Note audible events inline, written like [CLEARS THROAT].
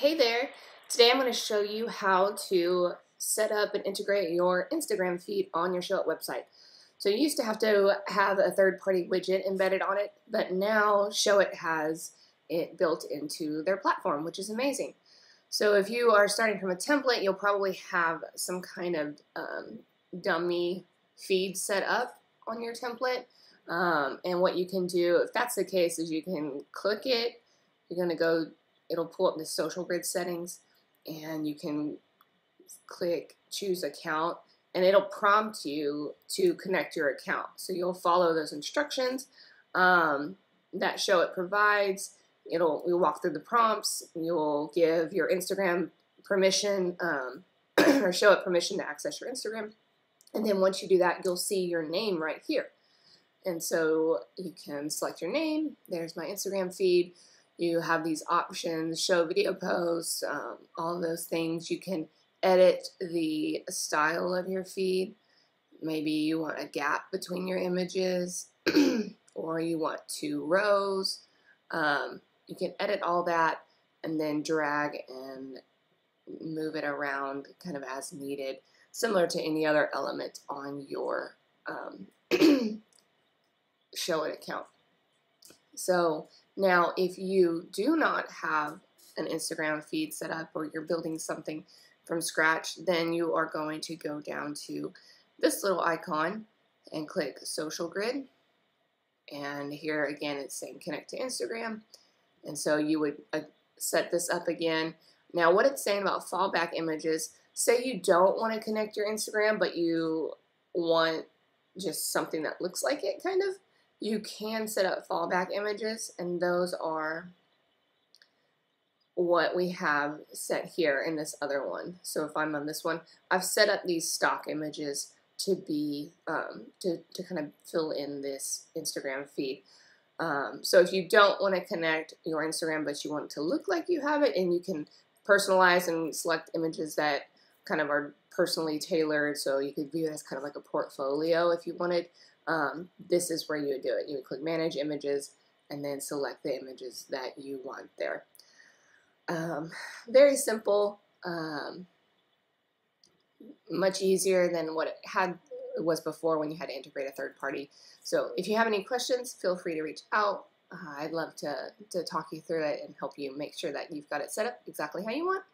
Hey there! Today I'm going to show you how to set up and integrate your Instagram feed on your Show Showit website. So you used to have to have a third-party widget embedded on it, but now Showit has it built into their platform, which is amazing. So if you are starting from a template, you'll probably have some kind of um, dummy feed set up on your template. Um, and what you can do, if that's the case, is you can click it, you're going to go it'll pull up the social grid settings and you can click choose account and it'll prompt you to connect your account. So you'll follow those instructions um, that Showit provides. It'll you'll walk through the prompts. You'll give your Instagram permission um, [CLEARS THROAT] or Showit permission to access your Instagram. And then once you do that, you'll see your name right here. And so you can select your name. There's my Instagram feed. You have these options, show video posts, um, all those things. You can edit the style of your feed. Maybe you want a gap between your images [CLEARS THROAT] or you want two rows. Um, you can edit all that and then drag and move it around kind of as needed, similar to any other element on your um, [CLEARS THROAT] Showit account. So now, if you do not have an Instagram feed set up or you're building something from scratch, then you are going to go down to this little icon and click Social Grid. And here again, it's saying connect to Instagram. And so you would uh, set this up again. Now, what it's saying about fallback images, say you don't want to connect your Instagram, but you want just something that looks like it, kind of you can set up fallback images and those are what we have set here in this other one. So if I'm on this one, I've set up these stock images to be, um, to, to kind of fill in this Instagram feed. Um, so if you don't want to connect your Instagram, but you want it to look like you have it, and you can personalize and select images that kind of are personally tailored, so you could view it as kind of like a portfolio if you wanted um, this is where you would do it. You would click Manage Images and then select the images that you want there. Um, very simple, um, much easier than what it had was before when you had to integrate a third party. So if you have any questions, feel free to reach out. Uh, I'd love to, to talk you through it and help you make sure that you've got it set up exactly how you want.